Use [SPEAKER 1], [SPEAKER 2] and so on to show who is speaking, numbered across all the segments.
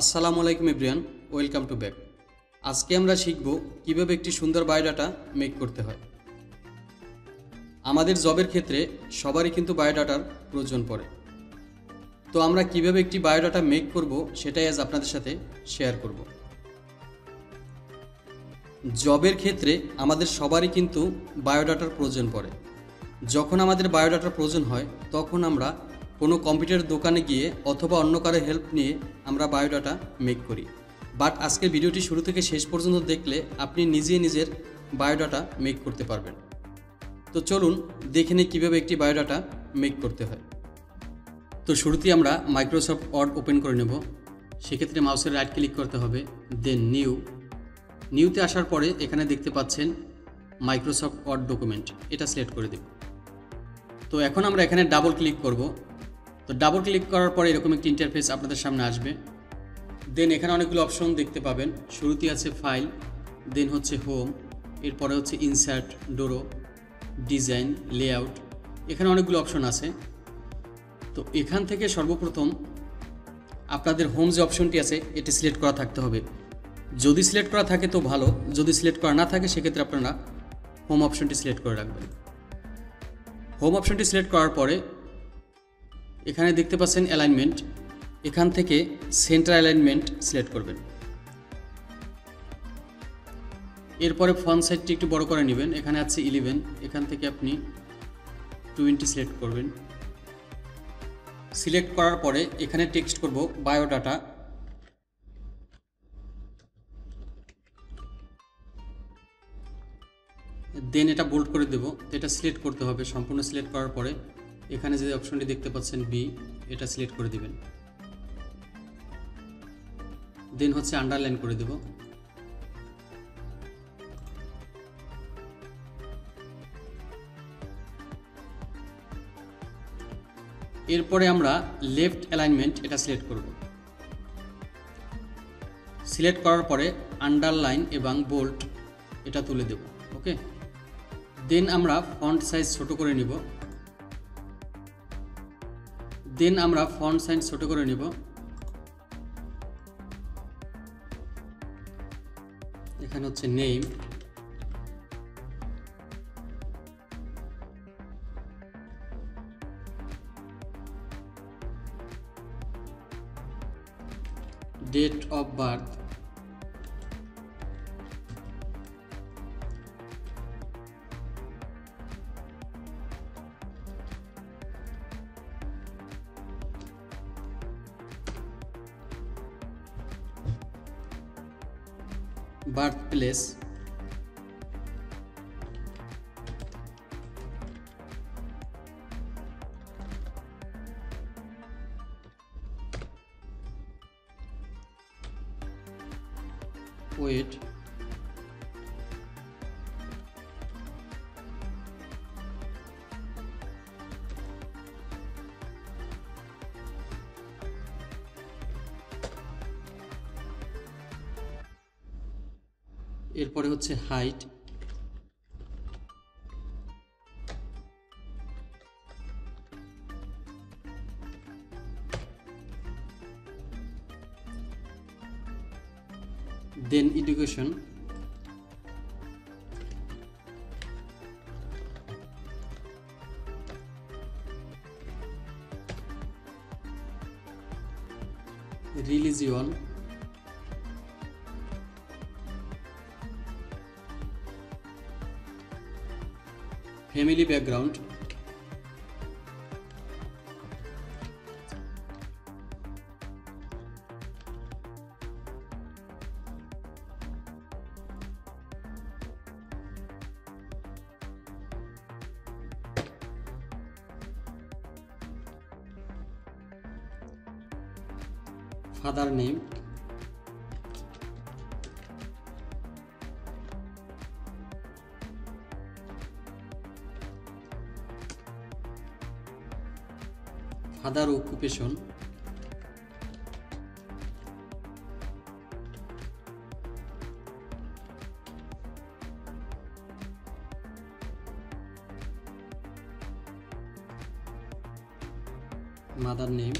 [SPEAKER 1] আসসালামু আলাইকুম ইব্রিয়ান welcome to back আজকে আমরা শিখব কীভাবে একটি সুন্দর বায়োডাটা মেক করতে হয়। আমাদের জবের ক্ষেত্রে সবারই কিন্তু বায়োডাটার প্রয়োজন পড়ে। তো আমরা কীভাবে একটি বায়োডাটা মেক করব সেটাই আজ আপনাদের সাথে শেয়ার করব। জবের ক্ষেত্রে আমাদের সবারই কিন্তু বায়োডাটার প্রয়োজন পড়ে। যখন আমাদের বায়োডাটার প্রয়োজন হয়, তখন আমরা কোনো কম্পিউটার দোকানে গিয়ে অথবা অন্য কারও হেল্প নিয়ে আমরা বায়োডাটা মেক করি। বাট আজকের ভিডিওটি শুরু থেকে শেষ পর্যন্ত দেখলে আপনি নিজে নিজের বায়োডাটা মেক করতে পারবেন। তো চলুন দেখে নিই কীভাবে একটি বায়োডাটা মেক করতে হয়। তো শুরুতেই আমরা মাইক্রোসফট ওয়ার্ড ওপেন করে নেব। সেক্ষেত্রে মাউসের রাইট ক্লিক করতে হবে দেন নিউ নিউতে আসার পরে এখানে দেখতে পাচ্ছেন মাইক্রোসফট ওয়ার্ড ডকুমেন্ট এটা সিলেক্ট করে দেব। তো এখন আমরা এখানে ডাবল ক্লিক করব। তো ডাবল ক্লিক করার পরে এরকম একটি ইন্টারফেস আপনাদের সামনে আসবে। দেন এখানে অনেকগুলো অপশন দেখতে পাবেন। শুরুতেই আছে ফাইল দেন হচ্ছে হোম এরপরে হচ্ছে ইনসার্ট ডোরো ডিজাইন লেআউট এখানে অনেকগুলো অপশন আছে। তো এখান থেকে সর্বপ্রথম আপনাদের হোম যে অপশনটি আছে, এটি সিলেক্ট করা থাকতে হবে। যদি সিলেক্ট করা থাকে তো ভালো, যদি সিলেক্ট করা না থাকে সেক্ষেত্রে আপনারা হোম অপশনটি সিলেক্ট করে রাখবেন। হোম অপশনটি সিলেক্ট করার পরে এখানে দেখতে পাচ্ছেন অ্যালাইনমেন্ট এখান থেকে সেন্টার অ্যালাইনমেন্ট সিলেক্ট করবেন। এরপরে ফন সাইজটি একটু বড় করে নেবেন। এখানে আছে ইলেভেন এখান থেকে আপনি টোয়েন্টি সিলেক্ট করবেন। সিলেক্ট করার পরে এখানে টেক্সট করব বায়োডাটা দেন এটা বোল্ড করে দেব। এটা সিলেক্ট করতে হবে। সম্পূর্ণ সিলেক্ট করার পরে এখানে যে অপশনটি দেখতে পাচ্ছেন বি এটা সিলেক্ট করে দিবেন। দেন হচ্ছে আন্ডারলাইন করে দেব। এরপরে আমরা লেফট অ্যালাইনমেন্ট এটা সিলেক্ট করব। সিলেক্ট করার পরে আন্ডারলাইন এবং বোল্ট এটা তুলে দেব ওকে দেন আমরা ফন্ট সাইজ ছোট করে নিব। দেন আমরা ফন্ট সাইজ ছোট করে নিব। এখানে হচ্ছে name. Date of birth. Birth এরপরে হচ্ছে height. Then education religion family background father name father occupation mother name.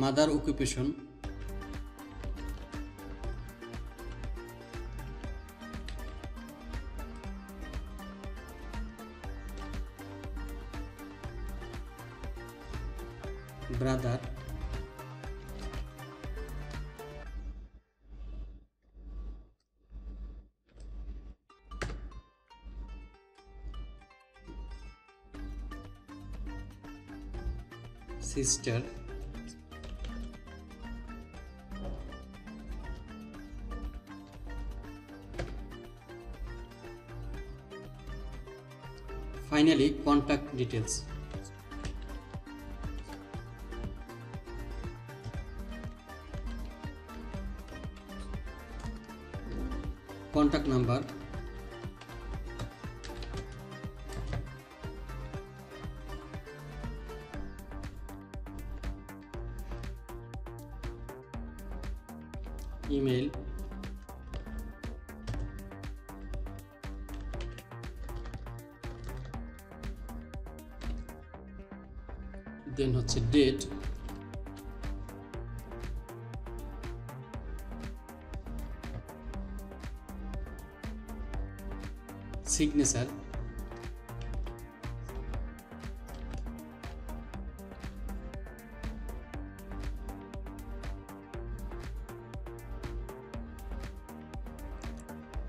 [SPEAKER 1] Mother occupation sister. Finally contact details contact number then হচ্ছে ডেট সিগনেচার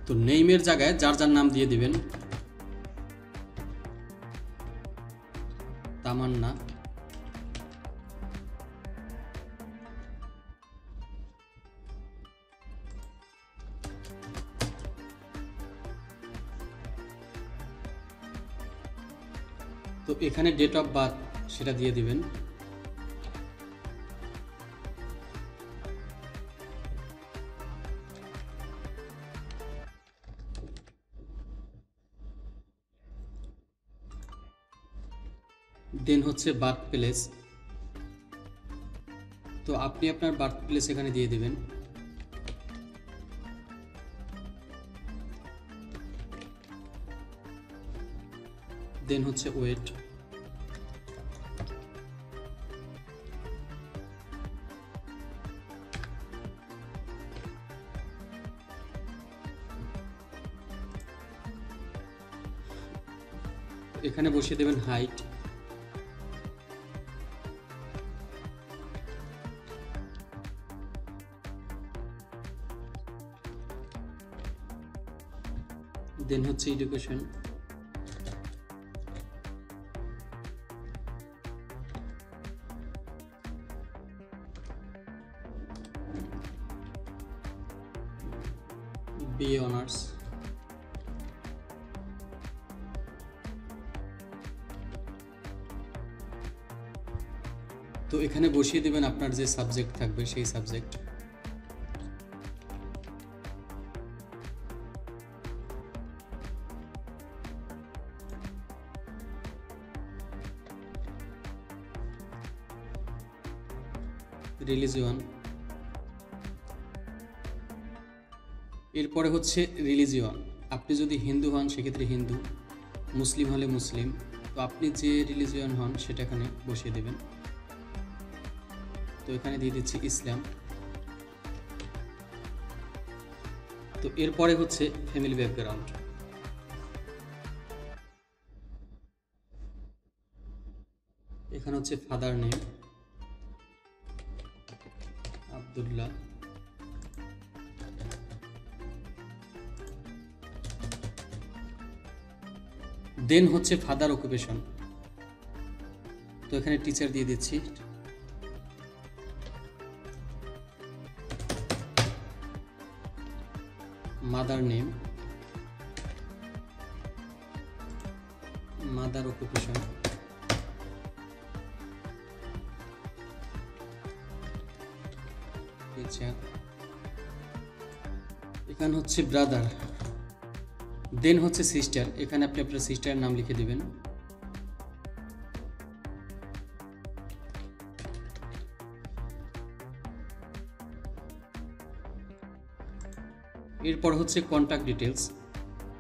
[SPEAKER 1] তো নেইমের জায়গায় যার যার নাম দিয়ে দিবেন। তামান্না। এখানে ডেট অফ বার্থ সেটা দিয়ে দিবেন। দেন হচ্ছে বার্থ প্লেস তো আপনি আপনার বার্থ প্লেস এখানে দিয়ে দিবেন। দেন হচ্ছে ওয়েট এখানে বসিয়ে দেবেন হাইট দেন হচ্ছে এডুকেশন তো এখানে বসিয়ে দেবেন আপনার যে সাবজেক্ট থাকবে সেই সাবজেক্ট রিলিজিয়ন এরপরে হচ্ছে রিলিজিয়ন আপনি যদি হিন্দু হন, সেক্ষেত্রে হিন্দু, মুসলিম হলে মুসলিম। তো আপনি যে রিলিজিয়ন হন সেটা এখানে বসিয়ে দেবেন। তো এখানে দিয়ে দিচ্ছি ইসলাম। তো এরপরে হচ্ছে ফ্যামিলি ব্যাকগ্রাউন্ড এখানে হচ্ছে ফাদার নেম আবদুল্লাহ। দেন হচ্ছে ফাদার অকুপেশন তো এখানে টিচার দিয়ে দিচ্ছি। Mother name. Mother occupation. Teacher এখানে হচ্ছে ব্রাদার। দেন হচ্ছে সিস্টার। এখানে আপনি আপনার সিস্টারের নাম লিখে দেবেন। এরপর হচ্ছে কন্ট্যাক্ট ডিটেলস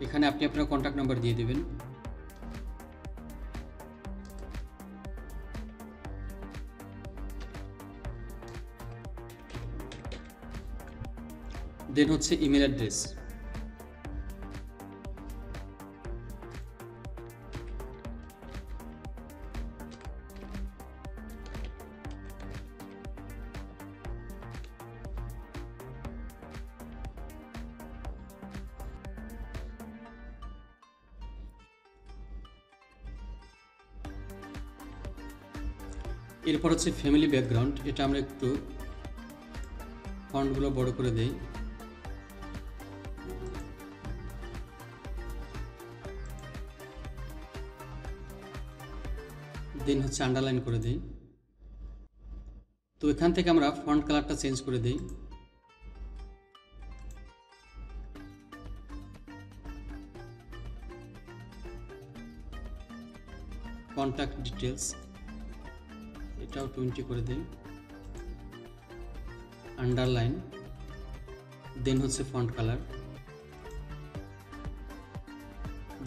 [SPEAKER 1] এখানে আপনি আপনার কন্ট্যাক্ট নাম্বার দিয়ে দেবেন। দেন হচ্ছে ইমেল অ্যাড্রেস এরপর হচ্ছে ফ্যামিলি ব্যাকগ্রাউন্ড এটা আমরা একটু ফন্টগুলো বড় করে দেই। দেন হচ্ছে আন্ডারলাইন করে দেই। তো এখান থেকে আমরা ফন্ট কালারটা চেঞ্জ করে দেই। কন্ট্যাক্ট ডিটেলস এটাও টোয়েন্টি করে দিই। আন্ডারলাইন দেন হচ্ছে ফন্ট কালার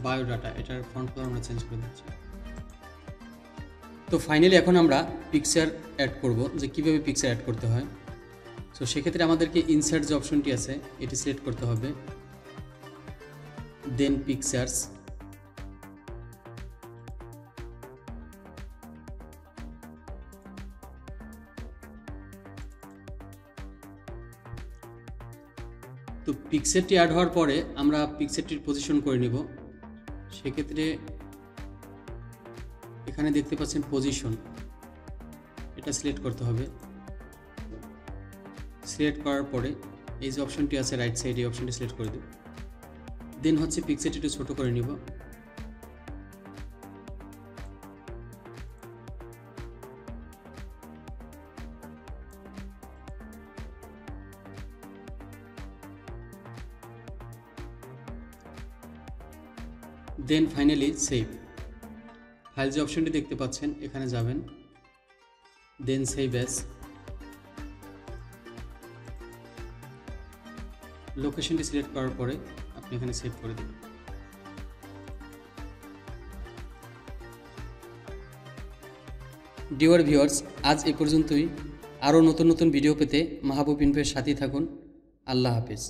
[SPEAKER 1] বায়োডাটা এটার ফন্ট কালার আমরা চেঞ্জ করে দিচ্ছি। তো ফাইনালি এখন আমরা পিকচার অ্যাড করব, যে কীভাবে পিকচার অ্যাড করতে হয়। তো সেক্ষেত্রে আমাদেরকে ইনসার্ট যে অপশনটি আছে, এটি সিলেক্ট করতে হবে। দেন পিকচার্স তো পিকচারটি অ্যাড হওয়ার পরে আমরা পিকচারটির পজিশন করে নেব। সেক্ষেত্রে এখানে দেখতে পাচ্ছেন পজিশন এটা সিলেক্ট করতে হবে। সিলেক্ট করার পরে এই যে অপশনটি আছে রাইট সাইড এই অপশনটি সিলেক্ট করে দেব দেন হচ্ছে পিকচারটি একটু ছোটো করে নিব। দেন ফাইনালি সেভ ফাইল যে অপশনটি দেখতে পাচ্ছেন, এখানে যাবেন। দেন সেভ অ্যাস লোকেশনটি সিলেক্ট করার পরে আপনি এখানে সেভ করে দেবেন। ডিওর ভিউয়ার্স আজ এ পর্যন্তই। আরও নতুন নতুন ভিডিও পেতে মাহবুব ইনফের সাথেই থাকুন। আল্লাহ হাফিজ।